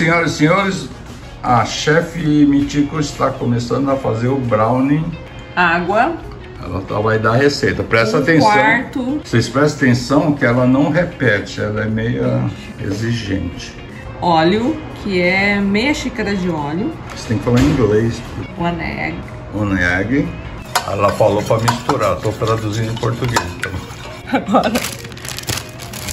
Senhoras e senhores, a chefe Mitico está começando a fazer o brownie. Água. Ela tá- vai dar a receita. Presta um atenção. quarto. Vocês prestem atenção que ela não repete, ela é meio exigente. Óleo, que é meia xícara de óleo. Você tem que falar em inglês. One egg. Oneg. Ela falou para misturar, estou traduzindo em português. Então. Agora.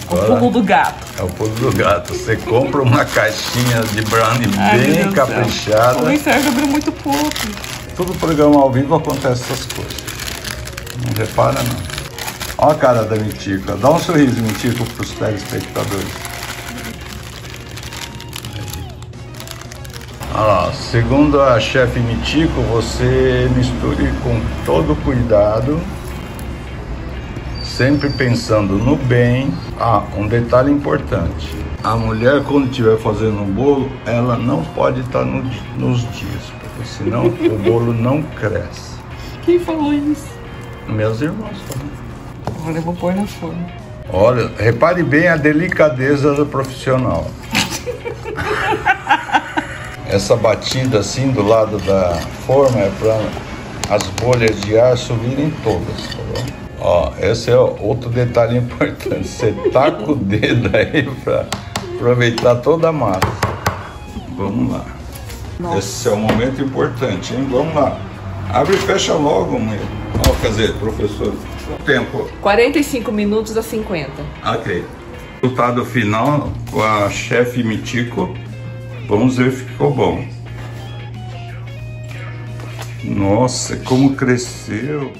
O Agora. pulo do gato. É o pulo do gato. Você compra uma caixinha de brownie Ai, bem caprichada. O Sérgio abriu muito pouco. Todo programa ao vivo acontece essas coisas. Não repara não. Olha a cara da Mitico. Dá um sorriso, Mitico, para os telespectadores. Olha lá, segundo a chefe Mitico, você misture com todo cuidado, sempre pensando no bem. Ah, um detalhe importante. A mulher, quando estiver fazendo um bolo, ela não pode estar no- nos dias, porque senão o bolo não cresce. Quem falou isso? Meus irmãos falam. Agora eu vou pôr na forma. Olha, repare bem a delicadeza do profissional. Essa batida assim do lado da forma é para as bolhas de ar subirem todas, tá bom? Ó, esse é outro detalhe importante. Você taca o dedo aí para aproveitar toda a massa. Vamos lá. Esse é um momento importante, hein? Vamos lá. Abre e fecha logo, mãe. Ó, quer dizer, professor, o tempo. 45 minutos a 50. Ok. Resultado final com a chefe Mitico. Vamos ver se ficou bom. Nossa, como cresceu.